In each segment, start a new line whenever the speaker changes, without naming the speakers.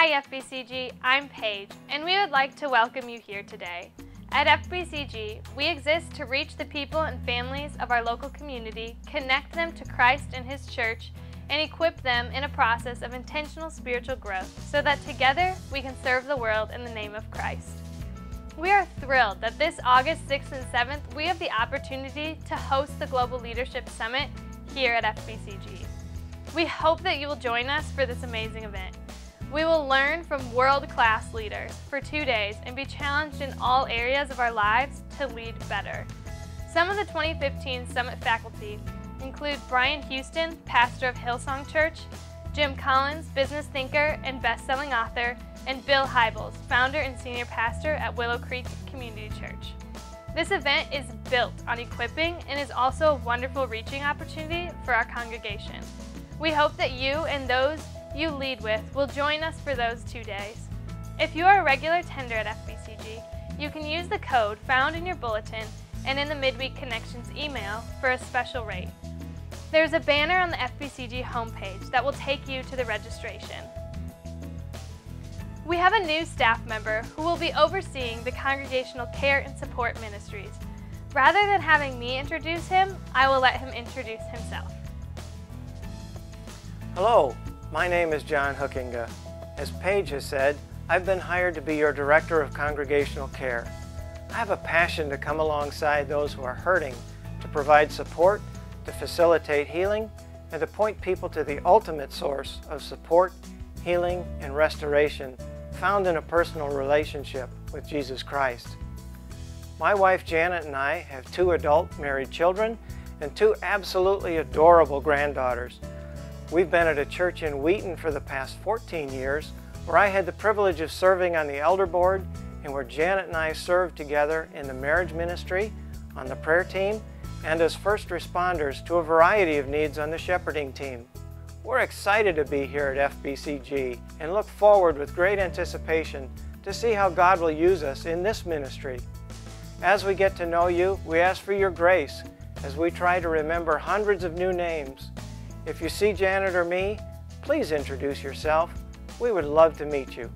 Hi FBCG, I'm Paige, and we would like to welcome you here today. At FBCG, we exist to reach the people and families of our local community, connect them to Christ and His church, and equip them in a process of intentional spiritual growth so that together we can serve the world in the name of Christ. We are thrilled that this August 6th and 7th we have the opportunity to host the Global Leadership Summit here at FBCG. We hope that you will join us for this amazing event. We will learn from world-class leaders for two days and be challenged in all areas of our lives to lead better. Some of the 2015 Summit faculty include Brian Houston, pastor of Hillsong Church, Jim Collins, business thinker and best-selling author, and Bill Hybels, founder and senior pastor at Willow Creek Community Church. This event is built on equipping and is also a wonderful reaching opportunity for our congregation. We hope that you and those you lead with will join us for those two days. If you are a regular tender at FBCG, you can use the code found in your bulletin and in the Midweek Connections email for a special rate. There's a banner on the FBCG homepage that will take you to the registration. We have a new staff member who will be overseeing the Congregational Care and Support Ministries. Rather than having me introduce him, I will let him introduce himself.
Hello, my name is John Hookinga. As Paige has said, I've been hired to be your Director of Congregational Care. I have a passion to come alongside those who are hurting, to provide support, to facilitate healing, and to point people to the ultimate source of support, healing, and restoration found in a personal relationship with Jesus Christ. My wife Janet and I have two adult married children and two absolutely adorable granddaughters. We've been at a church in Wheaton for the past 14 years where I had the privilege of serving on the elder board and where Janet and I served together in the marriage ministry, on the prayer team, and as first responders to a variety of needs on the shepherding team. We're excited to be here at FBCG and look forward with great anticipation to see how God will use us in this ministry. As we get to know you, we ask for your grace as we try to remember hundreds of new names if you see Janet or me, please introduce yourself. We would love to meet you.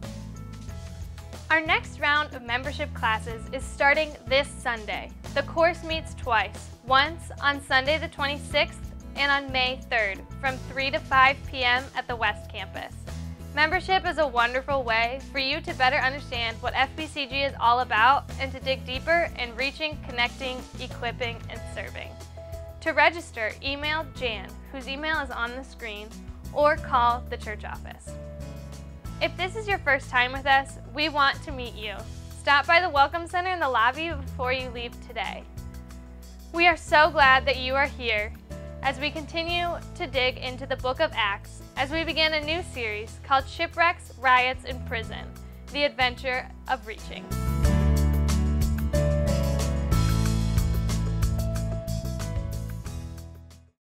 Our next round of membership classes is starting this Sunday. The course meets twice, once on Sunday the 26th and on May 3rd from 3 to 5 p.m. at the West Campus. Membership is a wonderful way for you to better understand what FBCG is all about and to dig deeper in reaching, connecting, equipping, and serving. To register, email Jan, whose email is on the screen, or call the church office. If this is your first time with us, we want to meet you. Stop by the Welcome Center in the lobby before you leave today. We are so glad that you are here as we continue to dig into the book of Acts as we begin a new series called Shipwrecks, Riots, and Prison The Adventure of Reaching.